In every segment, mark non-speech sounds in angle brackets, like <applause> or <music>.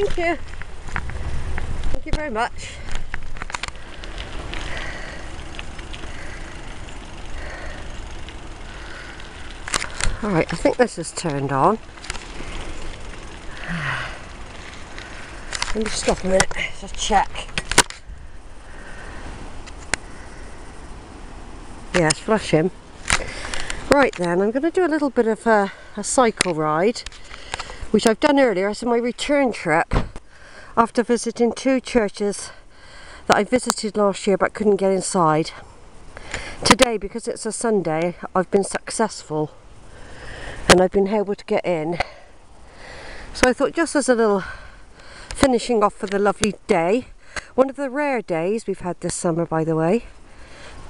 Thank you. Thank you very much. Alright, I think this is turned on. Let me stop a minute, just check. Yes, flush him. Right then, I'm going to do a little bit of a, a cycle ride, which I've done earlier as my return trip after visiting two churches that I visited last year but couldn't get inside. Today, because it's a Sunday, I've been successful and I've been able to get in. So I thought just as a little finishing off for the lovely day, one of the rare days we've had this summer by the way,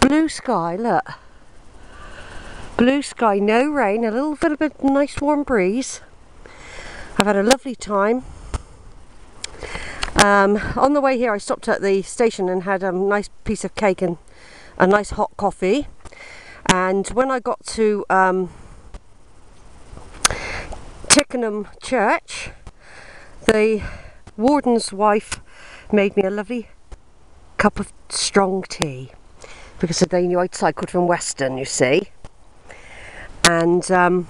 blue sky, look. Blue sky, no rain, a little bit of a nice warm breeze. I've had a lovely time. Um, on the way here I stopped at the station and had a nice piece of cake and a nice hot coffee. And when I got to um, Tickenham Church, the warden's wife made me a lovely cup of strong tea because they knew I'd cycled from Weston, you see and um,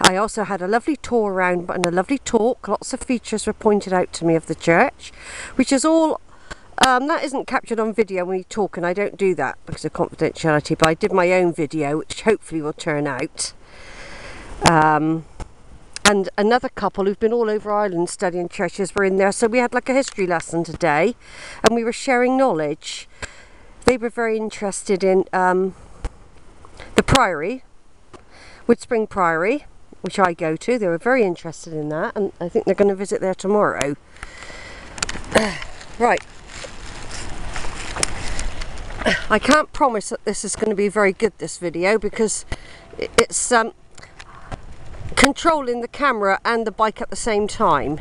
I also had a lovely tour around and a lovely talk. Lots of features were pointed out to me of the church, which is all um, that isn't captured on video when you talk, and I don't do that because of confidentiality. But I did my own video, which hopefully will turn out. Um, and another couple who've been all over Ireland studying churches were in there, so we had like a history lesson today, and we were sharing knowledge. They were very interested in um, the Priory, Woodspring Priory, which I go to. They were very interested in that, and I think they're going to visit there tomorrow. <clears throat> right. <clears throat> I can't promise that this is going to be very good, this video, because it's um, controlling the camera and the bike at the same time.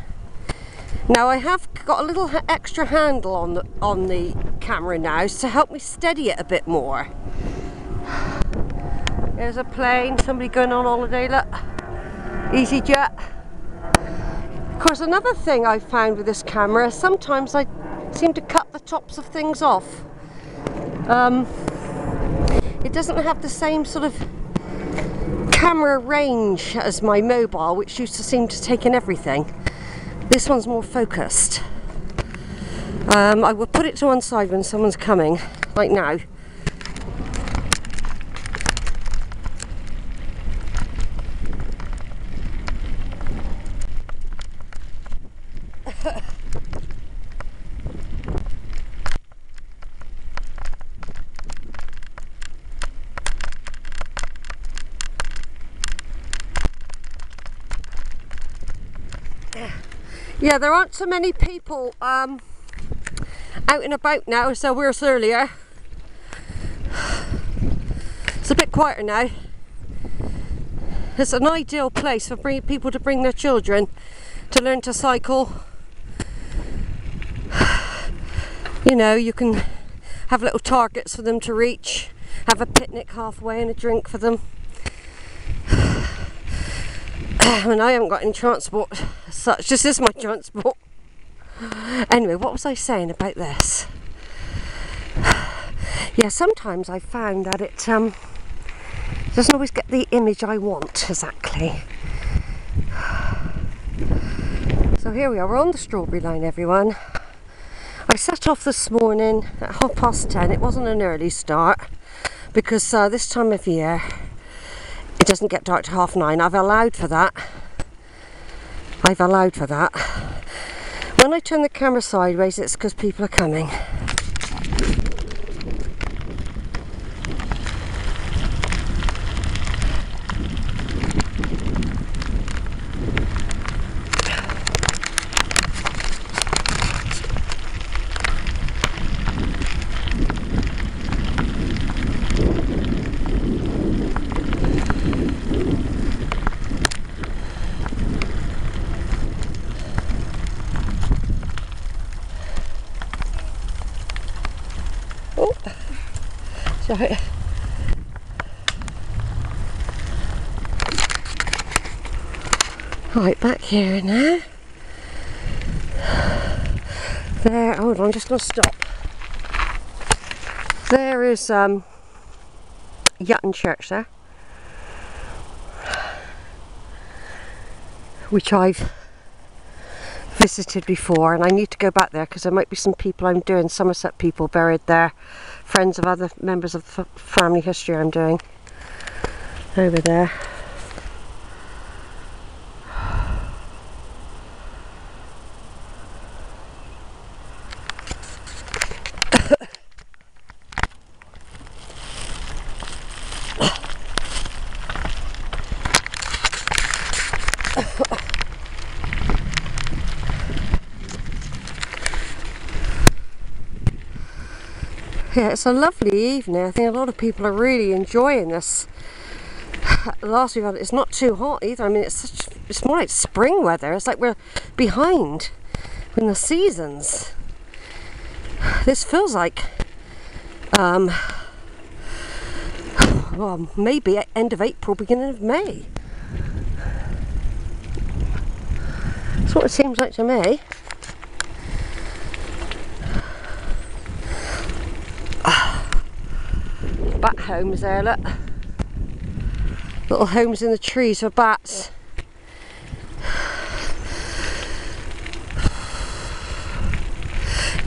Now I have got a little extra handle on the, on the camera now to help me steady it a bit more. <sighs> There's a plane, somebody going on holiday, look. EasyJet. Of course, another thing I found with this camera, sometimes I seem to cut the tops of things off. Um, it doesn't have the same sort of camera range as my mobile, which used to seem to take in everything. This one's more focused. Um, I will put it to one side when someone's coming, like now. Yeah, there aren't so many people um, out and about now there was earlier. It's a bit quieter now. It's an ideal place for people to bring their children to learn to cycle. <sighs> You know, you can have little targets for them to reach, have a picnic halfway and a drink for them. <coughs> Mean, I haven't got any transport such. This is my transport. <sighs> Anyway, what was I saying about this? <sighs> Yeah, sometimes I found that it um, doesn't always get the image I want exactly. <sighs> So here we are, we're on the strawberry line, everyone. I set off this morning at half past ten. It wasn't an early start because uh, this time of year it doesn't get dark to half nine. I've allowed for that. I've allowed for that. When I turn the camera sideways, it's because people are coming. Right, back here now. There, There, hold on, I'm just going to stop. There is um, Yatton Church there, which I've visited before, and I need to go back there because there might be some people I'm doing, Somerset people buried there, friends of other members of the family history I'm doing over there. It's a lovely evening. I think a lot of people are really enjoying this. <sighs> Last we've had, it's not too hot either. I mean, it's such, it's more like spring weather. It's like we're behind in the seasons. <sighs> This feels like, um, <sighs> well, maybe end of April, beginning of May. That's what it seems like to me. Bat homes there, look. Little homes in the trees for bats.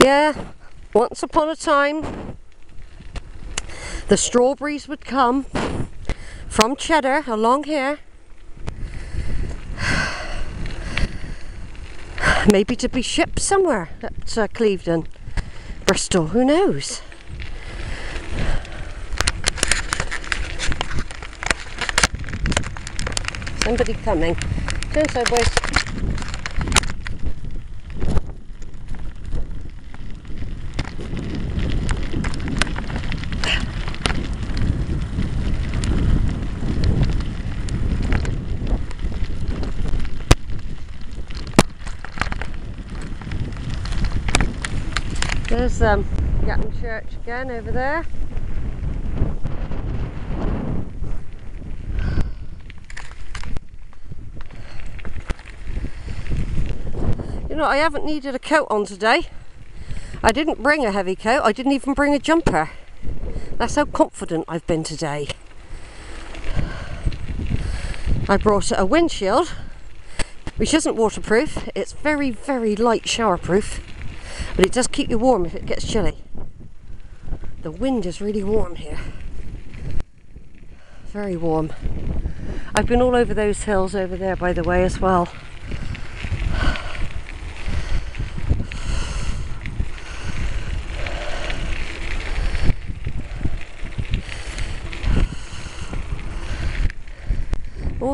Yeah, once upon a time, the strawberries would come from Cheddar along here. Maybe to be shipped somewhere at uh, Clevedon, Bristol, who knows? Somebody coming. Turn sideways. There's um, Yatton Church again over there. Know, I haven't needed a coat on today. I didn't bring a heavy coat, I didn't even bring a jumper. That's how confident I've been today. I brought a windshield, which isn't waterproof. It's very, very light showerproof, but it does keep you warm if it gets chilly. The wind is really warm here. Very warm. I've been all over those hills over there, by the way, as well.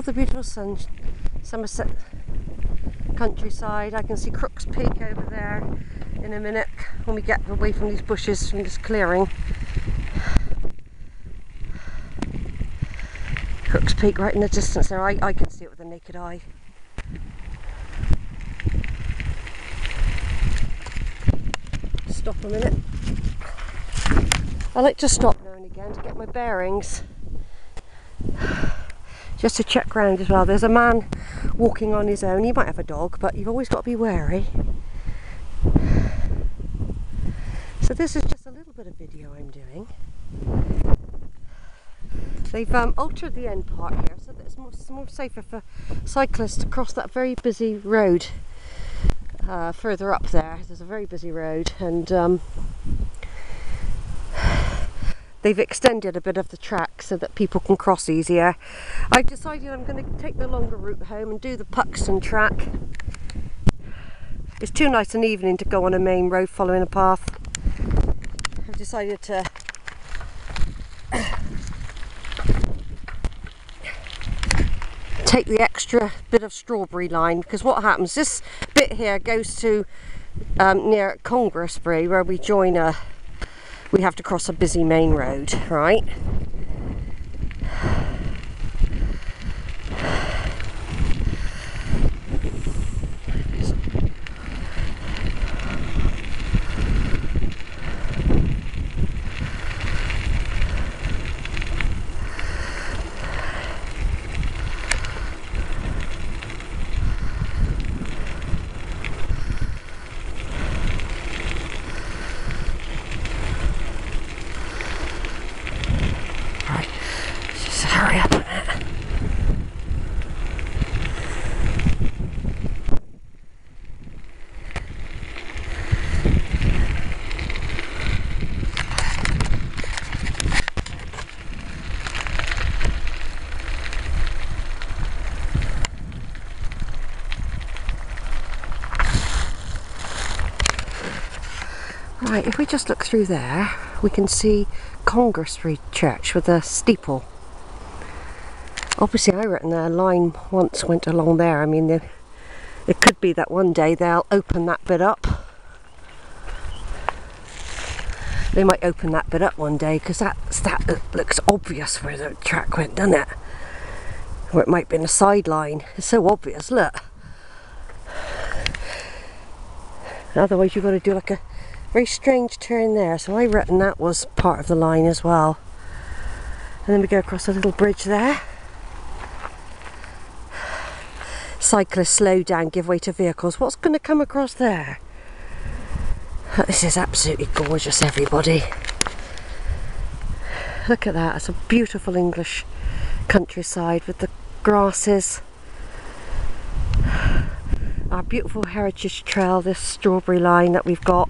The beautiful sun, Somerset countryside. I can see Crooks Peak over there in a minute when we get away from these bushes from this clearing. Crooks Peak right in the distance there, I, I can see it with the naked eye. Stop a minute. I like to stop now and again to get my bearings just to check around as well. There's a man walking on his own. He might have a dog, but you've always got to be wary. So this is just a little bit of video I'm doing. They've um, altered the end part here so that it's more, it's more safer for cyclists to cross that very busy road uh, further up there. There's a very busy road and um, they've extended a bit of the track so that people can cross easier. I've decided I'm going to take the longer route home and do the Puxton track. It's too nice an evening to go on a main road following a path. I've decided to <coughs> take the extra bit of strawberry line because what happens this bit here goes to um, near Congresbury where we join a we have to cross a busy main road, right? Right, if we just look through there, we can see Street Church with a steeple. Obviously, I reckon a line once went along there. I mean, it could be that one day they'll open that bit up. They might open that bit up one day because that that looks obvious where the track went, doesn't it? Where it might be in a sideline. It's so obvious. Look. Otherwise, you've got to do like a very strange turn there. So I reckon that was part of the line as well. And then we go across a little bridge there. Cyclists slow down, give way to vehicles. What's going to come across there? This is absolutely gorgeous, everybody. Look at that. It's a beautiful English countryside with the grasses. Our beautiful heritage trail, this strawberry line that we've got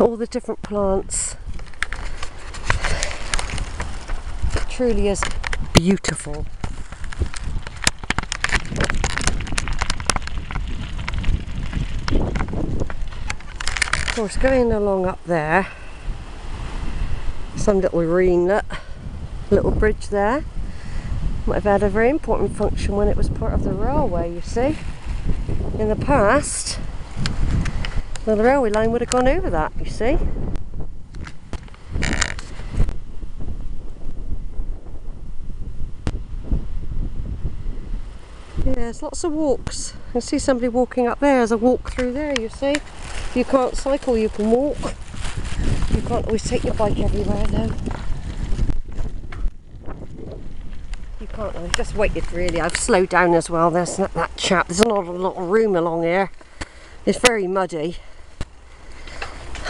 all the different plants. It truly is beautiful. Of course, going along up there, some little greenlet, little bridge there. Might have had a very important function when it was part of the railway, you see. In the past, well, the railway line would have gone over that, you see. Yeah, there's lots of walks. I see somebody walking up there. There's a walk through there, you see. You can't cycle, you can walk. You can't always take your bike everywhere, though. You can't. I've just waited, really. I've slowed down as well. There's that, that chap. There's not a lot of room along here. It's very muddy.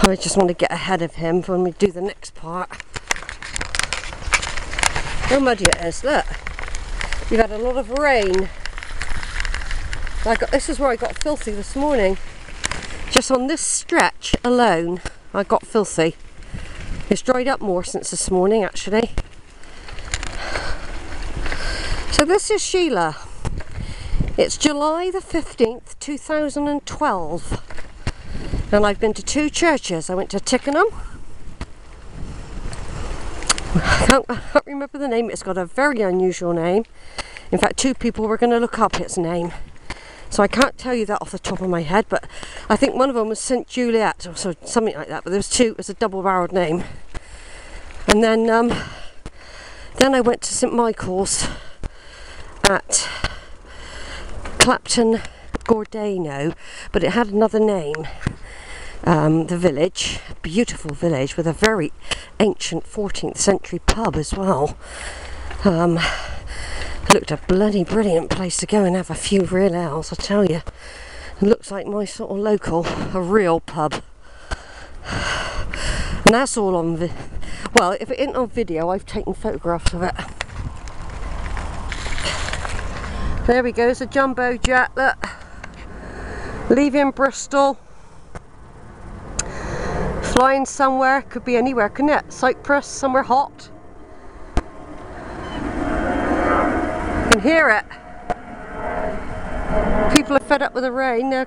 I just want to get ahead of him when we do the next part. How muddy it is, look. We've had a lot of rain. I got, this is where I got filthy this morning. Just on this stretch alone, I got filthy. It's dried up more since this morning, actually. So this is Sheila. It's July the 15th, 2012 and I've been to two churches. I went to Tickenham. I can't, I can't remember the name. It's got a very unusual name. In fact, two people were going to look up its name. So I can't tell you that off the top of my head, but I think one of them was St Juliet or something like that. But there was two. It was a double-barreled name. And then, um, then I went to St Michael's at Clapton Gordano, but it had another name um, the village, beautiful village with a very ancient 14th century pub as well. Um, looked a bloody brilliant place to go and have a few real ales, I tell you. Looks like my sort of local, a real pub. And that's all on the. Well, if it isn't on video, I've taken photographs of it. There we go, it's a jumbo jet, look. Leaving Bristol flying somewhere, could be anywhere, couldn't it? Cyprus, somewhere hot. You can hear it. People are fed up with the rain, they're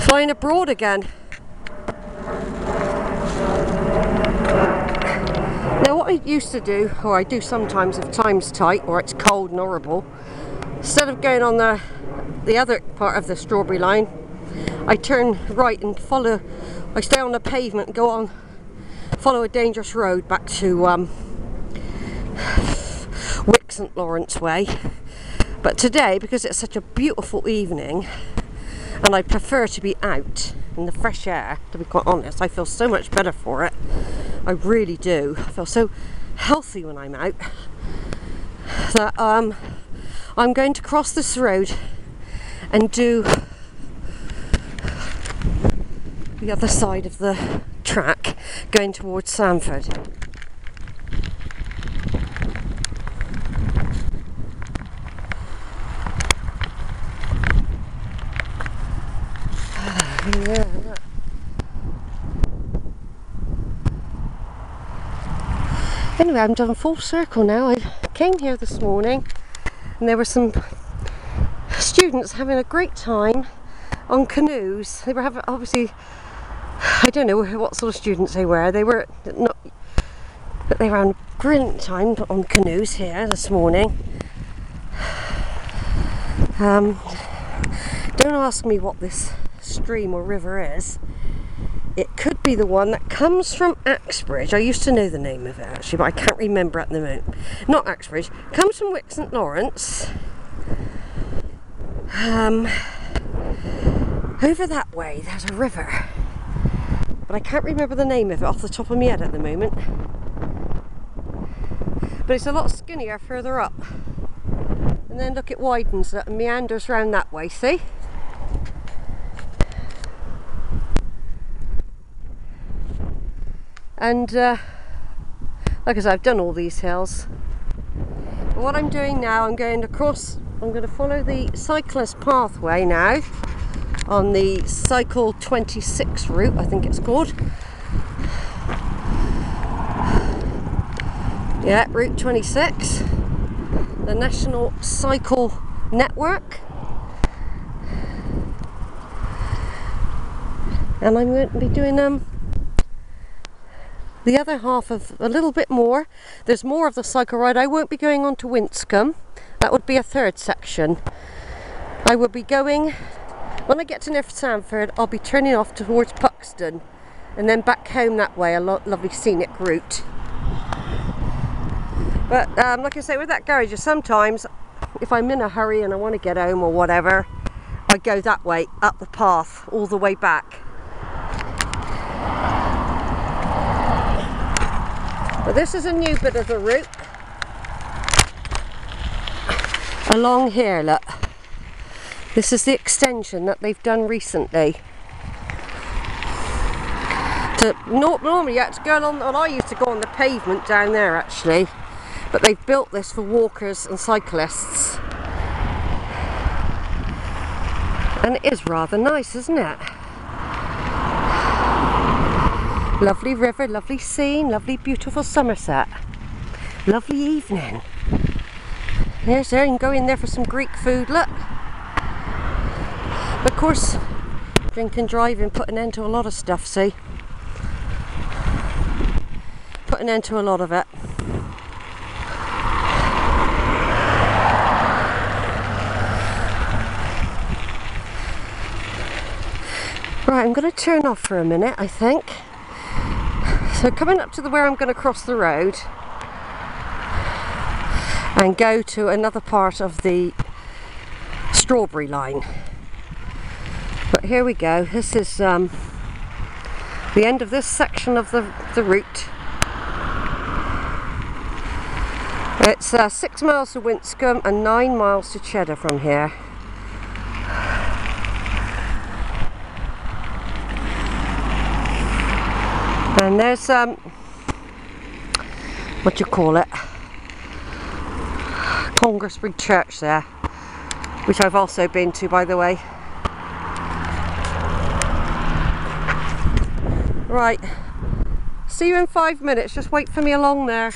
flying abroad again. Now what I used to do, or I do sometimes if time's tight or it's cold and horrible, instead of going on the, the other part of the strawberry line, I turn right and follow I stay on the pavement and go on, follow a dangerous road back to um, Wick St Lawrence Way. But today, because it's such a beautiful evening, and I prefer to be out in the fresh air, to be quite honest, I feel so much better for it. I really do. I feel so healthy when I'm out that um, I'm going to cross this road and do the other side of the track going towards Sandford. yeah, Anyway, I'm done full circle now. I came here this morning and there were some students having a great time on canoes. They were having, obviously, I don't know what sort of students they were. They were not, but they were a brilliant time on canoes here this morning. Um, don't ask me what this stream or river is. It could be the one that comes from Axbridge. I used to know the name of it actually, but I can't remember at the moment. Not Axbridge. Comes from Wick St Lawrence. Um, over that way, there's a river, but I can't remember the name of it off the top of my head at the moment. But it's a lot skinnier further up. And then look, it widens and meanders round that way, see? And uh, like I said, I've done all these hills. But what I'm doing now, I'm going across, I'm going to follow the cyclist pathway now on the Cycle 26 route, I think it's called. Yeah, Route 26, the National Cycle Network. And I'm going to be doing um, the other half of a little bit more. There's more of the cycle ride. I won't be going on to Winscombe. That would be a third section. I will be going, when I get to North Sandford, I'll be turning off towards Puxton and then back home that way, a lo lovely scenic route. But um, like I say, with that garage, sometimes if I'm in a hurry and I want to get home or whatever, I go that way, up the path, all the way back. But this is a new bit of the route. Along here, look. This is the extension that they've done recently. To, normally you had to go along, well I used to go on the pavement down there actually, but they've built this for walkers and cyclists. And it is rather nice, isn't it? Lovely river, lovely scene, lovely beautiful Somerset. Lovely evening. There's there, you can go in there for some Greek food, look. Of course, drink and driving put an end to a lot of stuff, see? Put an end to a lot of it. Right, I'm going to turn off for a minute, I think. So coming up to the where I'm going to cross the road and go to another part of the strawberry line. But here we go. This is um, the end of this section of the, the route. It's uh, six miles to Winscombe and nine miles to Cheddar from here. And there's um, what do you call it? Congresbury Church there, which I've also been to by the way. Right, see you in five minutes, just wait for me along there.